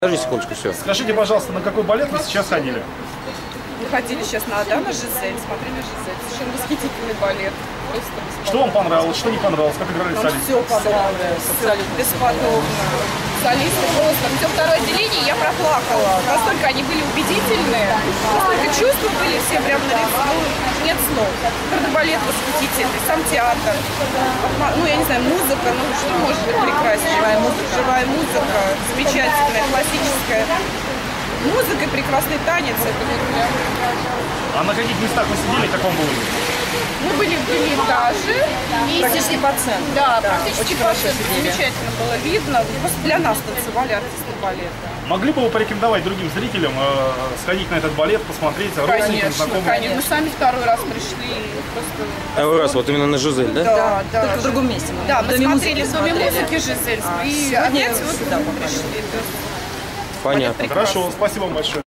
Подожди секундочку, все. Скажите, пожалуйста, на какой балет вы сейчас ходили? Мы ходили сейчас на Адана Жизель, смотрели Жизель. Совершенно восхитительный балет. Просто. Что вам понравилось, что не понравилось, как играли Нам солисты? все понравилось, абсолютно бесподобно. Солисты просто. Все второе отделение я проплакала. Настолько они были убедительные, настолько чувства были все прям на лице. Нет слов. Правда, балет восхитительный, сам театр. Ну, я не знаю, музыка, ну, что может быть прекраснее? Живая музыка. Живая музыка, замечательная, классическая. Музыка и прекрасный танец. Это вот прям... А на каких местах вы сидели, как вам было? Эрмитаже. И Практически по центру. Да, Да, практически очень по центру. Замечательно было видно. Просто для нас танцевали артисты балета. Могли бы вы порекомендовать другим зрителям э, сходить на этот балет, посмотреть, родственникам, Конечно, знакомым? конечно. Мы сами второй раз пришли. Просто... Второй раз, вот именно на Жизель, да? Да, да. Только в другом месте. Мы Да, мы Доме смотрели в Доме музыки Жизель. А и опять вот сюда пришли. Есть Понятно. Хорошо, спасибо вам большое.